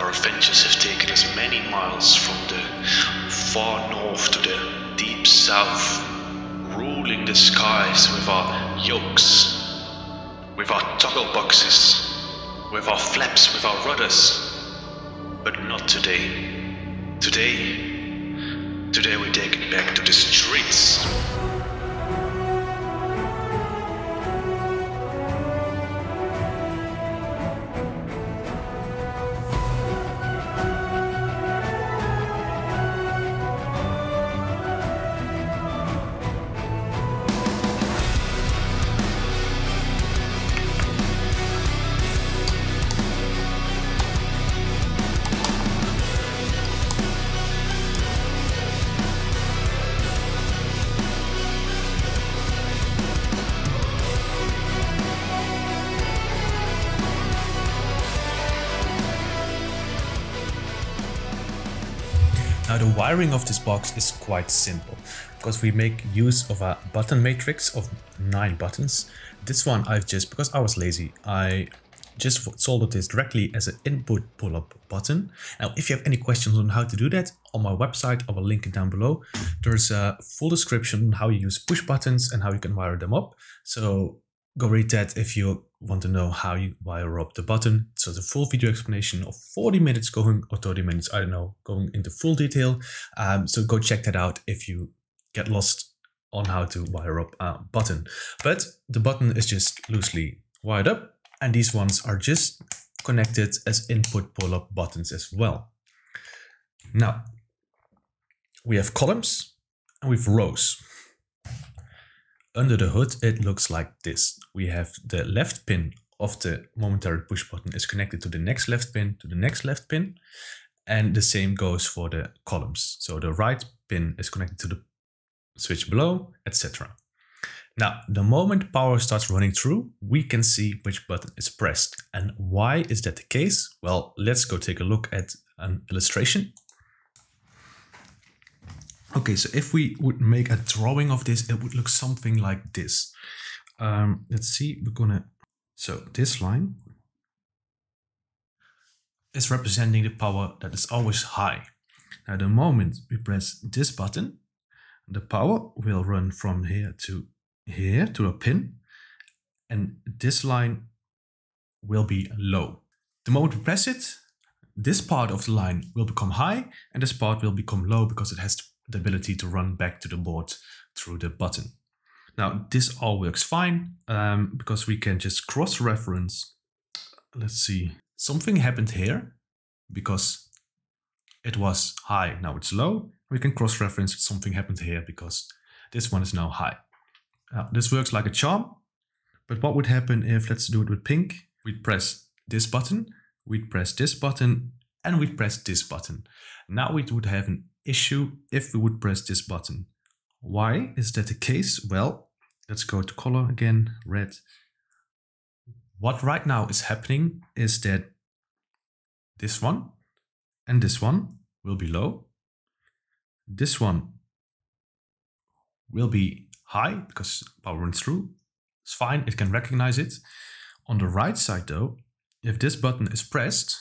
Our adventures have taken us many miles from the far north to the deep south, ruling the skies with our yokes, with our toggle boxes, with our flaps, with our rudders. But not today. Today, today we take it back to the streets. The wiring of this box is quite simple because we make use of a button matrix of nine buttons. This one I've just, because I was lazy, I just soldered this directly as an input pull-up button. Now if you have any questions on how to do that, on my website I will link it down below. There's a full description on how you use push buttons and how you can wire them up. So go read that if you want to know how you wire up the button. So the full video explanation of 40 minutes going or 30 minutes, I don't know, going into full detail. Um, so go check that out if you get lost on how to wire up a button. But the button is just loosely wired up and these ones are just connected as input pull-up buttons as well. Now, we have columns and we have rows. Under the hood, it looks like this. We have the left pin of the momentary push button is connected to the next left pin, to the next left pin. And the same goes for the columns. So the right pin is connected to the switch below, etc. Now, the moment power starts running through, we can see which button is pressed. And why is that the case? Well, let's go take a look at an illustration. Okay, so if we would make a drawing of this, it would look something like this. Um, let's see, we're gonna, so this line is representing the power that is always high. Now the moment we press this button, the power will run from here to here to a pin, and this line will be low. The moment we press it, this part of the line will become high, and this part will become low because it has the ability to run back to the board through the button. Now this all works fine um, because we can just cross-reference. Let's see, something happened here because it was high, now it's low. We can cross-reference something happened here because this one is now high. Now, this works like a charm, but what would happen if, let's do it with pink, we'd press this button, we'd press this button, and we'd press this button. Now we would have an issue if we would press this button. Why is that the case? Well, let's go to color again, red. What right now is happening is that this one and this one will be low. This one will be high because power runs through. It's fine, it can recognize it. On the right side though, if this button is pressed,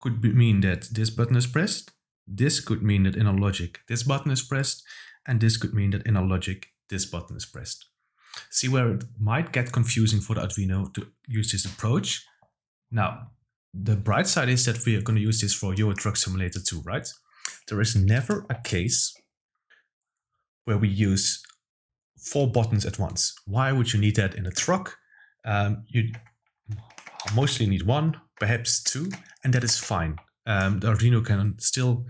could be mean that this button is pressed, this could mean that in a logic this button is pressed, and this could mean that in a logic this button is pressed. See where it might get confusing for the Arduino to use this approach? Now, the bright side is that we are going to use this for Euro Truck Simulator 2, right? There is never a case where we use four buttons at once. Why would you need that in a truck? Um, you mostly need one, perhaps two, and that is fine. Um, the Arduino can still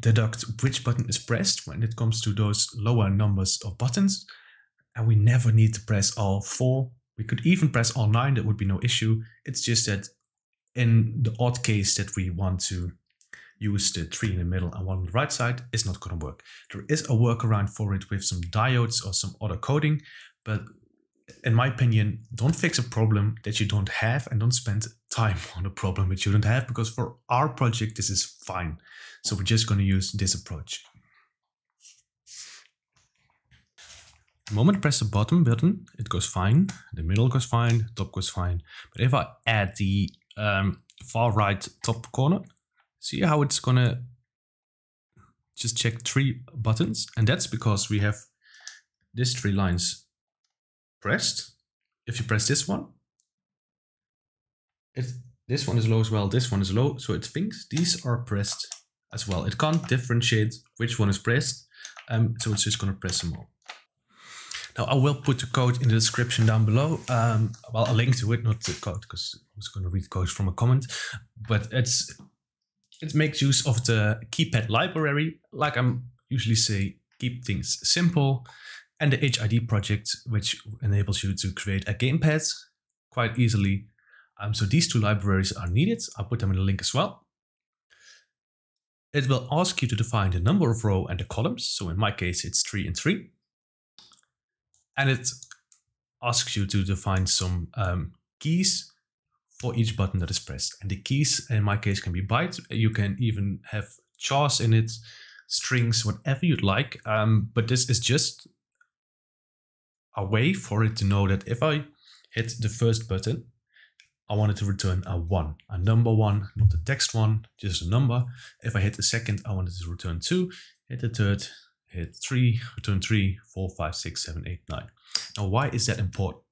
deduct which button is pressed when it comes to those lower numbers of buttons. And we never need to press all four. We could even press all nine, that would be no issue. It's just that in the odd case that we want to use the three in the middle and one on the right side, it's not going to work. There is a workaround for it with some diodes or some other coding, but in my opinion, don't fix a problem that you don't have and don't spend time on a problem you don't have because for our project, this is fine. So we're just going to use this approach. The moment I press the bottom button, it goes fine. The middle goes fine, top goes fine. But if I add the um, far right top corner. See how it's gonna just check three buttons. And that's because we have these three lines pressed. If you press this one, it this one is low as well, this one is low, so it thinks these are pressed as well. It can't differentiate which one is pressed, um, so it's just gonna press them all. Now I will put the code in the description down below. Um, well, a link to it, not the code, because I was going to read code from a comment. But it's it makes use of the keypad library, like I'm usually say, keep things simple, and the HID project, which enables you to create a gamepad quite easily. Um, so these two libraries are needed. I'll put them in the link as well. It will ask you to define the number of row and the columns. So in my case, it's three and three and it asks you to define some um, keys for each button that is pressed. And the keys, in my case, can be bytes. You can even have chars in it, strings, whatever you'd like. Um, but this is just a way for it to know that if I hit the first button, I want it to return a one, a number one, not a text one, just a number. If I hit the second, I want it to return two. Hit the third, hit 3, return 3, 4, 5, 6, 7, 8, 9. Now, why is that important?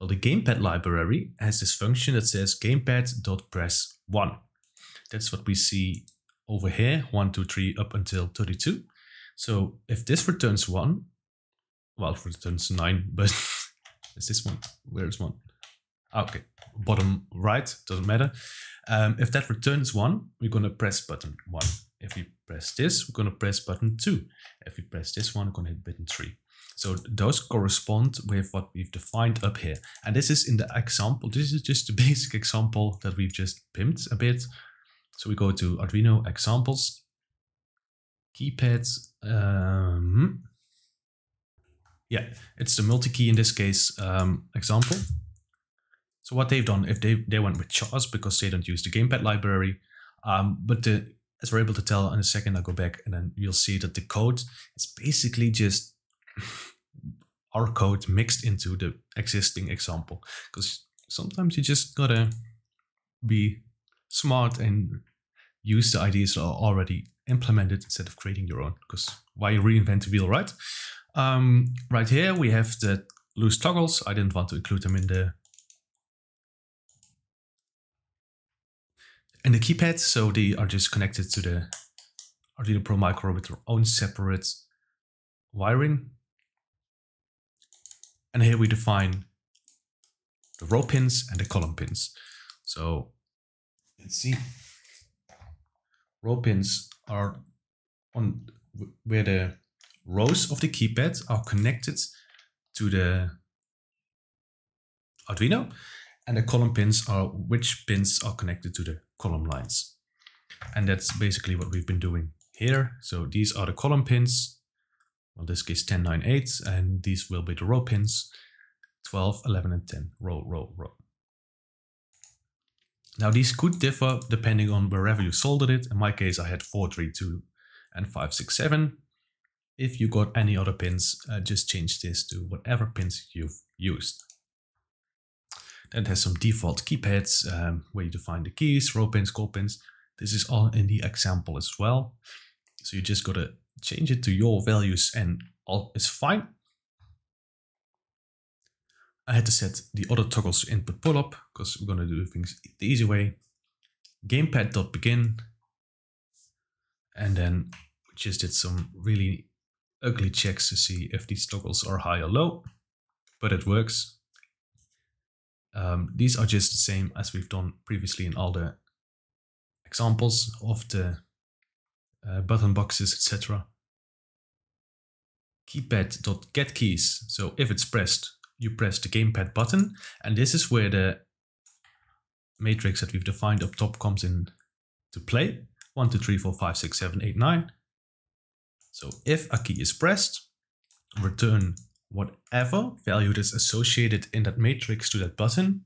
Well, the gamepad library has this function that says gamepad.press1. That's what we see over here, 1, 2, 3, up until 32. So if this returns 1, well, it returns 9, but is this one? Where's 1? Ah, okay, bottom right, doesn't matter. Um, if that returns 1, we're going to press button 1. If we press this, we're going to press button 2. If we press this one, we're going to hit button 3. So those correspond with what we've defined up here. And this is in the example. This is just a basic example that we've just pimped a bit. So we go to Arduino examples, keypads. Um, yeah, it's the multi-key in this case um, example. So what they've done, if they, they went with chars because they don't use the gamepad library, um, but the as we're able to tell in a second, I'll go back and then you'll see that the code is basically just our code mixed into the existing example. Because sometimes you just gotta be smart and use the ideas that are already implemented instead of creating your own. Because why reinvent the wheel, right? Um, right here we have the loose toggles. I didn't want to include them in the and the keypad, so they are just connected to the Arduino Pro Micro with their own separate wiring. And here we define the row pins and the column pins. So let's see. Row pins are on where the rows of the keypad are connected to the Arduino and the column pins are which pins are connected to the column lines. And that's basically what we've been doing here. So these are the column pins, well, in this case 10, 9, 8, and these will be the row pins, 12, 11, and 10, row, row, row. Now these could differ depending on wherever you soldered it. In my case, I had 4, 3, 2, and 5, 6, 7. If you got any other pins, uh, just change this to whatever pins you've used. It has some default keypads um, where you define the keys, row pins, call pins. This is all in the example as well. So you just gotta change it to your values and all is fine. I had to set the other toggles to input pull up because we're gonna do things the easy way. Gamepad.begin. And then we just did some really ugly checks to see if these toggles are high or low, but it works. Um, these are just the same as we've done previously in all the examples of the uh, button boxes, etc. Keypad.getKeys. keys. So if it's pressed, you press the gamepad button, and this is where the matrix that we've defined up top comes in to play. 1, 2, 3, 4, 5, 6, 7, 8, 9. So if a key is pressed, return whatever value that's associated in that matrix to that button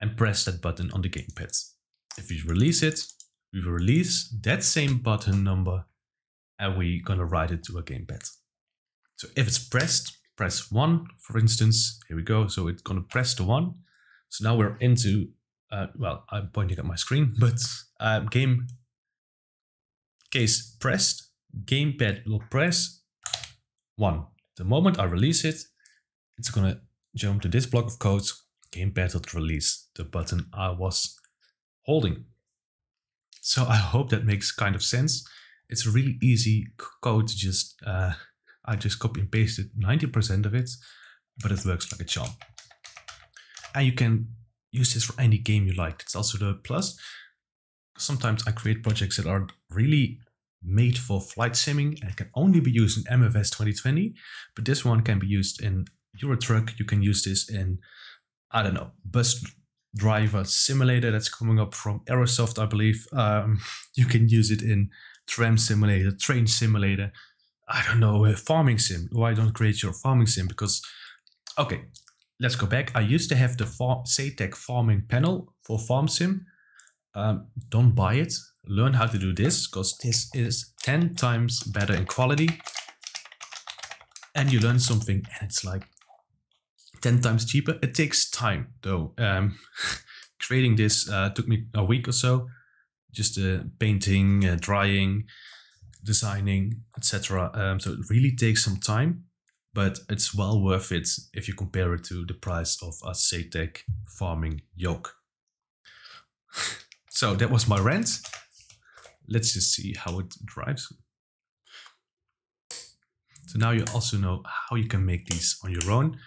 and press that button on the gamepad. If we release it, we release that same button number and we're gonna write it to a gamepad. So if it's pressed, press one, for instance, here we go. So it's gonna press the one. So now we're into uh, well, I'm pointing at my screen, but uh, game case pressed, gamepad will press one. The moment I release it, it's gonna jump to this block of code, gamepad will release the button I was holding. So I hope that makes kind of sense. It's a really easy code to just, uh, I just copy and pasted 90% of it, but it works like a charm. And you can use this for any game you like. It's also the plus. Sometimes I create projects that are really made for flight simming and can only be used in MFS 2020, but this one can be used in Euro Truck. You can use this in, I don't know, bus driver simulator that's coming up from Aerosoft, I believe. Um, you can use it in tram simulator, train simulator. I don't know, farming sim. Why don't create your farming sim? Because, okay, let's go back. I used to have the far- Saitek farming panel for farm sim. Um, don't buy it. Learn how to do this because this is 10 times better in quality. And you learn something and it's like 10 times cheaper. It takes time though. Um, creating this uh, took me a week or so. Just uh, painting, uh, drying, designing, etc. Um, so it really takes some time, but it's well worth it if you compare it to the price of a Saitek farming yoke. so that was my rant. Let's just see how it drives. So now you also know how you can make these on your own.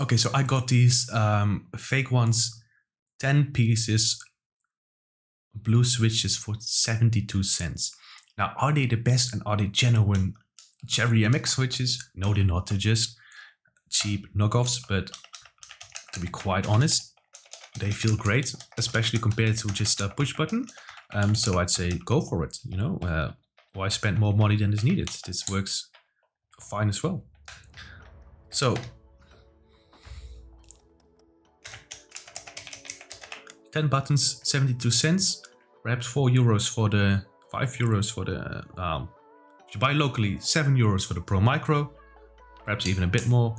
Okay, so I got these um, fake ones, 10 pieces, blue switches for 72 cents. Now, are they the best and are they genuine Cherry MX switches? No, they're not. They're just cheap knockoffs, but to be quite honest, they feel great, especially compared to just a push button. Um, so I'd say go for it, you know. Uh, why spend more money than is needed? This works fine as well. So 10 buttons, 72 cents, perhaps 4 euros for the 5 euros for the um, if you buy locally 7 euros for the Pro Micro, perhaps even a bit more,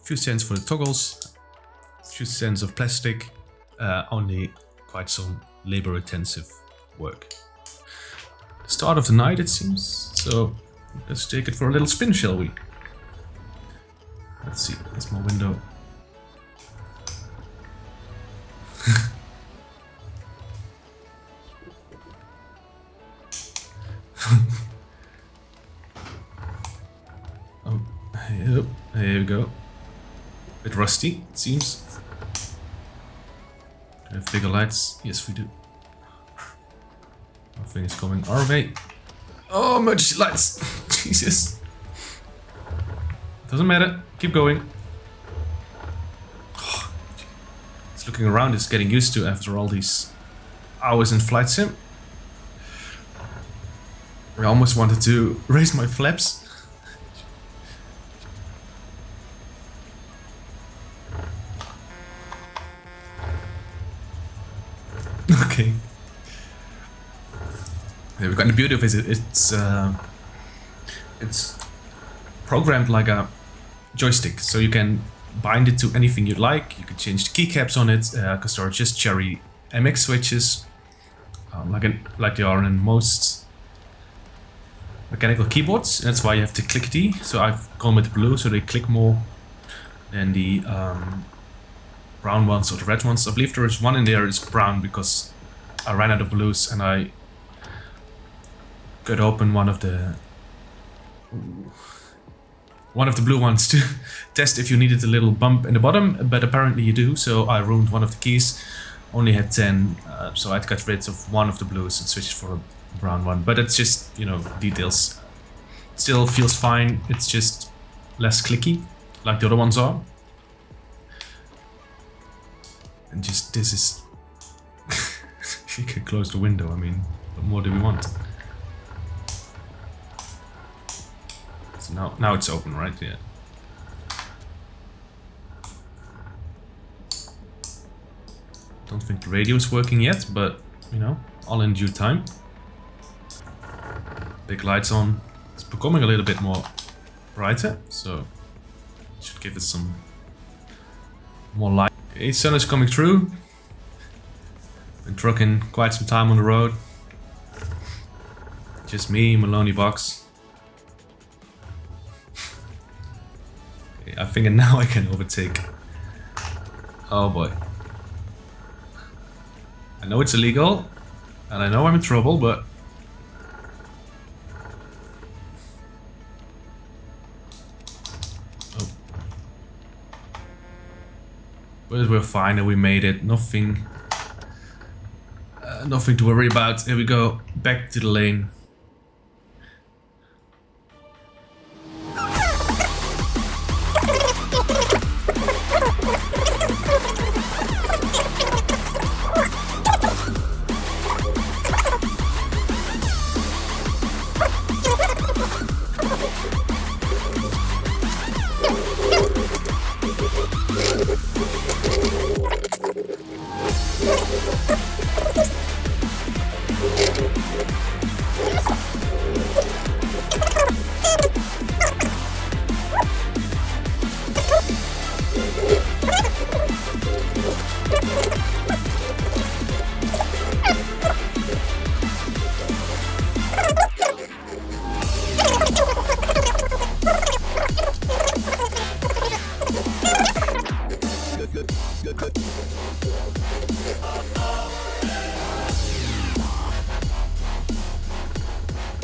a few cents for the toggles, a few cents of plastic, uh, only quite some labor intensive work. Start of the night it seems, so let's take it for a little spin shall we? Let's see, that's my window. oh, yep, oh, there we go. A Bit rusty, it seems. We have bigger lights? Yes, we do. Nothing is coming our way. Oh, emergency lights! Jesus. Doesn't matter, keep going. It's looking around, it's getting used to after all these hours in flight sim. I almost wanted to raise my flaps. Okay. Yeah, we've got the beauty of it. It's uh, it's programmed like a joystick, so you can bind it to anything you like. You can change the keycaps on it because uh, they're just Cherry MX switches, um, like like they are in most mechanical keyboards. That's why you have to click the clickety. So I've gone with blue, so they click more than the um, brown ones or the red ones. I believe there is one in there is brown because I ran out of blues and I could open one of the one of the blue ones to test if you needed a little bump in the bottom, but apparently you do, so I ruined one of the keys. Only had 10, uh, so I'd got rid of one of the blues and switched for a brown one, but it's just, you know, details. Still feels fine, it's just less clicky, like the other ones are. And just, this is... you can close the window, I mean, what more do we want? So now, now it's open, right? Yeah. Don't think the radio is working yet, but, you know, all in due time. Big lights on. It's becoming a little bit more brighter, so should give it some more light. Okay, sun is coming through. Been trucking quite some time on the road. Just me, Maloney Box. I think now I can overtake. Oh boy. I know it's illegal, and I know I'm in trouble, but... But we're fine and we made it. Nothing... Uh, nothing to worry about. Here we go. Back to the lane.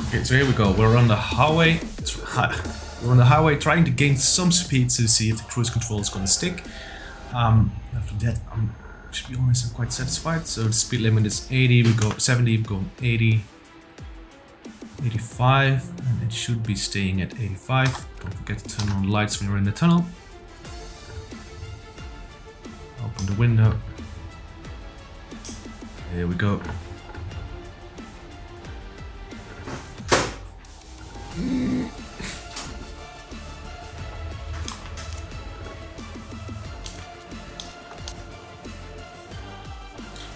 Okay, so here we go. We're on the highway. We're on the highway trying to gain some speed to see if the cruise control is going to stick. Um, after that, I'm, to be honest, I'm quite satisfied. So the speed limit is 80, we go 70, we go 80, 85, and it should be staying at 85. Don't forget to turn on lights when you're in the tunnel. The window. Here we go.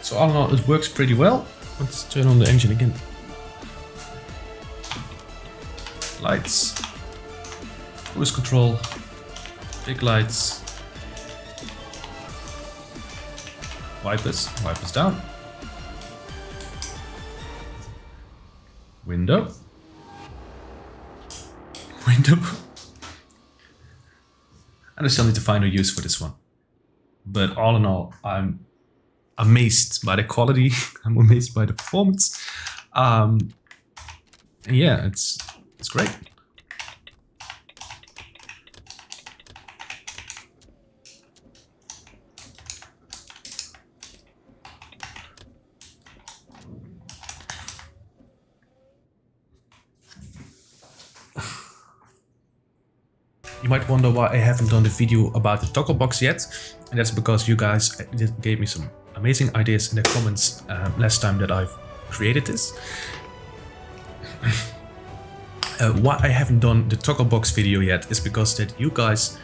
So all in all, it works pretty well. Let's turn on the engine again. Lights, cruise control, big lights, wipers, wipers down, window, window. and I still need to find a use for this one. But all in all, I'm amazed by the quality. I'm amazed by the performance. Um, yeah, it's it's great. Might wonder why I haven't done the video about the toggle box yet, and that's because you guys gave me some amazing ideas in the comments um, last time that I've created this. uh, why I haven't done the toggle box video yet is because that you guys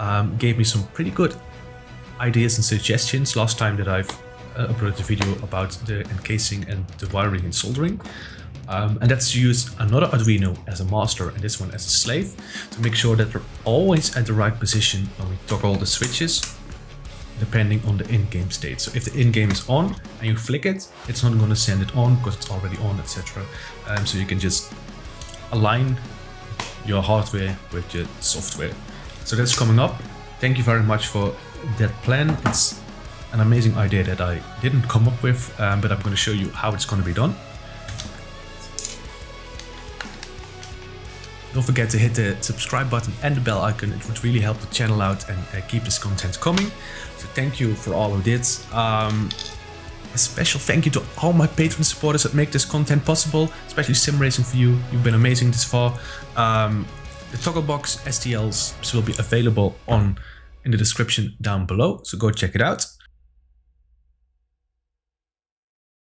um, gave me some pretty good ideas and suggestions last time that I've uh, uploaded a video about the encasing and the wiring and soldering. Um, and that's to use another Arduino as a master and this one as a slave to make sure that we're always at the right position when we toggle the switches depending on the in-game state. So if the in-game is on and you flick it, it's not going to send it on because it's already on, etc. Um, so you can just align your hardware with your software. So that's coming up. Thank you very much for that plan. It's an amazing idea that I didn't come up with, um, but I'm going to show you how it's going to be done. Don't forget to hit the subscribe button and the bell icon. It would really help the channel out and uh, keep this content coming. So thank you for all of this. Um, a special thank you to all my Patreon supporters that make this content possible, especially Sim Racing for you. You've been amazing this far. Um, the Togglebox STLs will be available on in the description down below, so go check it out.